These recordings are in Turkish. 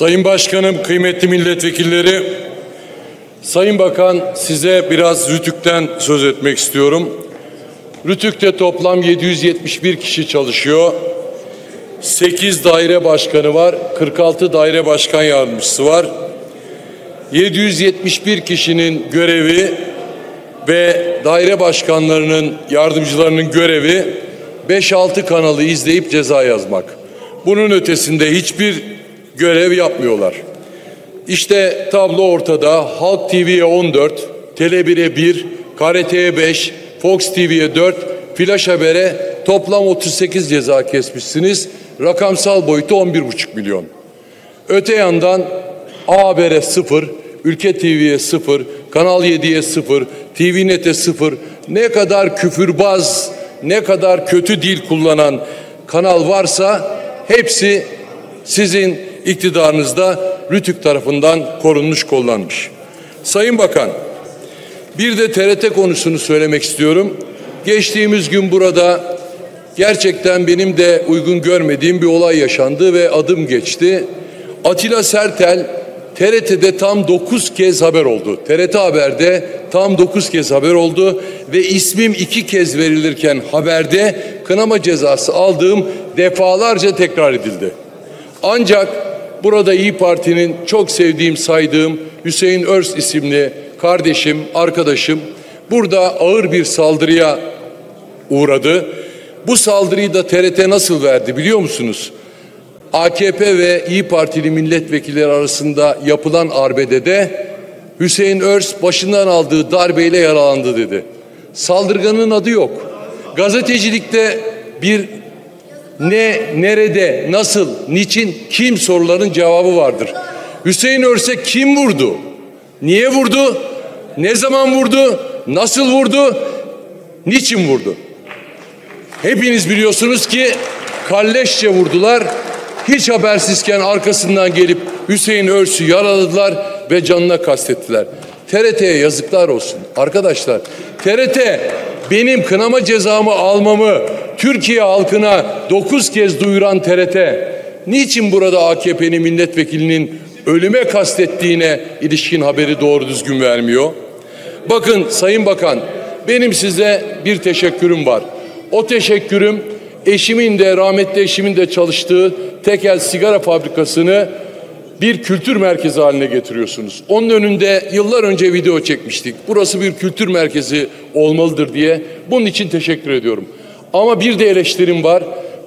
Sayın Başkanım, kıymetli milletvekilleri, Sayın Bakan size biraz Rütük'ten söz etmek istiyorum. Rütük'te toplam 771 kişi çalışıyor. 8 daire başkanı var, 46 daire başkan yardımcısı var. 771 kişinin görevi ve daire başkanlarının yardımcılarının görevi 5-6 kanalı izleyip ceza yazmak. Bunun ötesinde hiçbir görev yapmıyorlar. İşte tablo ortada. Halk TV'ye 14, Tele 1'e 1, KRT'ye 5, Fox TV'ye 4, Flash Haber'e toplam 38 ceza kesmişsiniz. Rakamsal boyutu 11,5 milyon. Öte yandan A Haber'e 0, Ülke TV'ye 0, Kanal 7'ye 0, TVNet'e 0. Ne kadar küfürbaz, ne kadar kötü dil kullanan kanal varsa hepsi sizin iktidarınızda Rütük tarafından korunmuş kollanmış. Sayın Bakan, bir de TRT konusunu söylemek istiyorum. Geçtiğimiz gün burada gerçekten benim de uygun görmediğim bir olay yaşandı ve adım geçti. Atilla Sertel TRT'de tam dokuz kez haber oldu. TRT Haber'de tam dokuz kez haber oldu ve ismim iki kez verilirken haberde kınama cezası aldığım defalarca tekrar edildi. Ancak burada İyi Parti'nin çok sevdiğim, saydığım Hüseyin Örs isimli kardeşim, arkadaşım burada ağır bir saldırıya uğradı. Bu saldırıyı da TRT nasıl verdi biliyor musunuz? AKP ve İyi Partili milletvekilleri arasında yapılan arbedede Hüseyin Örs başından aldığı darbeyle yaralandı dedi. Saldırganın adı yok. Gazetecilikte bir ne, nerede, nasıl, niçin, kim soruların cevabı vardır. Hüseyin Örse kim vurdu? Niye vurdu? Ne zaman vurdu? Nasıl vurdu? Niçin vurdu? Hepiniz biliyorsunuz ki kalleşçe vurdular. Hiç habersizken arkasından gelip Hüseyin Örs'ü yaraladılar ve canına kastettiler. TRT'ye yazıklar olsun. Arkadaşlar TRT benim kınama cezamı almamı Türkiye halkına dokuz kez duyuran TRT niçin burada AKP'nin milletvekilinin ölüme kastettiğine ilişkin haberi doğru düzgün vermiyor? Bakın Sayın Bakan benim size bir teşekkürüm var. O teşekkürüm eşimin de rahmetli eşimin de çalıştığı tekel sigara fabrikasını bir kültür merkezi haline getiriyorsunuz. Onun önünde yıllar önce video çekmiştik. Burası bir kültür merkezi olmalıdır diye. Bunun için teşekkür ediyorum. Ama bir de eleştirim var.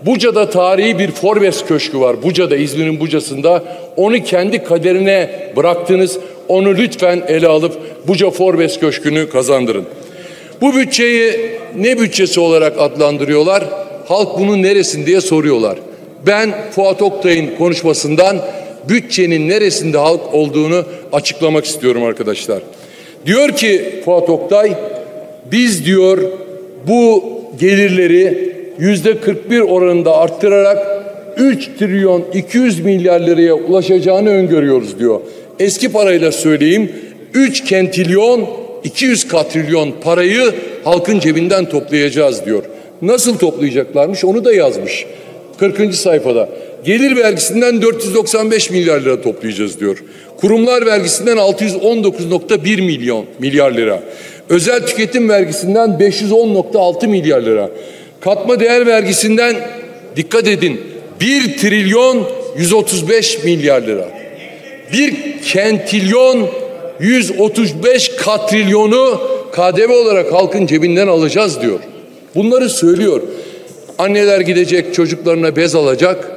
Buca'da tarihi bir Forbes Köşkü var. Buca'da, İzmir'in Buca'sında. Onu kendi kaderine bıraktınız. Onu lütfen ele alıp Buca Forbes Köşkü'nü kazandırın. Bu bütçeyi ne bütçesi olarak adlandırıyorlar? Halk bunun neresin diye soruyorlar. Ben Fuat Oktay'ın konuşmasından bütçenin neresinde halk olduğunu açıklamak istiyorum arkadaşlar. Diyor ki Fuat Oktay, biz diyor bu gelirleri yüzde 41 oranında arttırarak 3 trilyon 200 milyar liraya ulaşacağını öngörüyoruz diyor. Eski parayla söyleyeyim 3 kentilyon 200 katrilyon parayı halkın cebinden toplayacağız diyor. Nasıl toplayacaklarmış onu da yazmış. 40. sayfada. Gelir vergisinden 495 milyar lira toplayacağız diyor. Kurumlar vergisinden 619.1 milyon milyar lira. Özel tüketim vergisinden 510.6 milyar lira. Katma değer vergisinden dikkat edin 1 trilyon 135 milyar lira. Bir kentilyon 135 katrilyonu KDV olarak halkın cebinden alacağız diyor. Bunları söylüyor. Anneler gidecek çocuklarına bez alacak.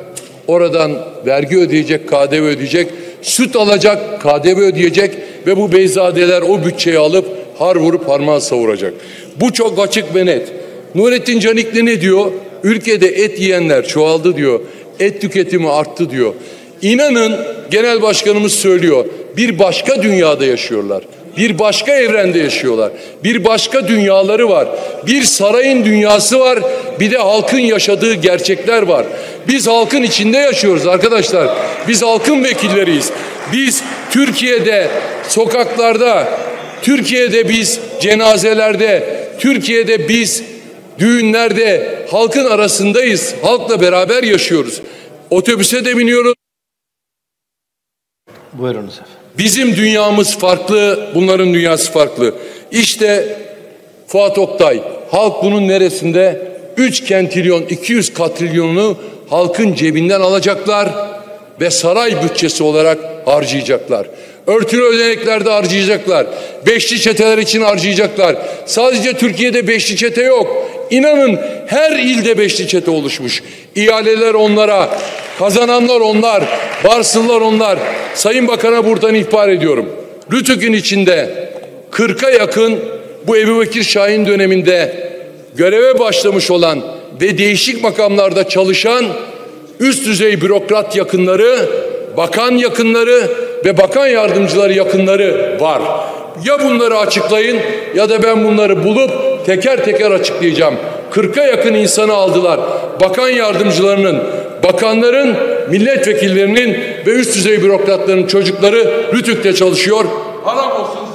Oradan vergi ödeyecek, KDV ödeyecek. Süt alacak, KDV ödeyecek ve bu beyzadeler o bütçeyi alıp har vurup parmağı savuracak. Bu çok açık ve net. Nurettin Canikli ne diyor? Ülkede et yiyenler çoğaldı diyor. Et tüketimi arttı diyor. İnanın genel başkanımız söylüyor. Bir başka dünyada yaşıyorlar. Bir başka evrende yaşıyorlar. Bir başka dünyaları var. Bir sarayın dünyası var. Bir de halkın yaşadığı gerçekler var. Biz halkın içinde yaşıyoruz arkadaşlar. Biz halkın vekilleriyiz. Biz Türkiye'de sokaklarda, Türkiye'de biz cenazelerde, Türkiye'de biz düğünlerde halkın arasındayız. Halkla beraber yaşıyoruz. Otobüse de biniyoruz. Buyurunuz efendim. Bizim dünyamız farklı, bunların dünyası farklı. İşte Fuat Oktay, halk bunun neresinde? 3 kentilyon 200 katrilyonunu halkın cebinden alacaklar ve saray bütçesi olarak harcayacaklar. Örtülü ödeneklerde harcayacaklar. Beşli çeteler için harcayacaklar. Sadece Türkiye'de beşli çete yok. İnanın her ilde beşli çete oluşmuş. İhaleler onlara, kazananlar onlar, varsınlar onlar. Sayın Bakan'a buradan ihbar ediyorum. Rütük'ün içinde 40'a yakın bu Ebu Bekir Şahin döneminde göreve başlamış olan ve değişik makamlarda çalışan üst düzey bürokrat yakınları, bakan yakınları ve bakan yardımcıları yakınları var. Ya bunları açıklayın ya da ben bunları bulup teker teker açıklayacağım. 40'a yakın insanı aldılar. Bakan yardımcılarının, bakanların, milletvekillerinin ve üst düzey bürokratların çocukları Rütük'te çalışıyor. Haram olsun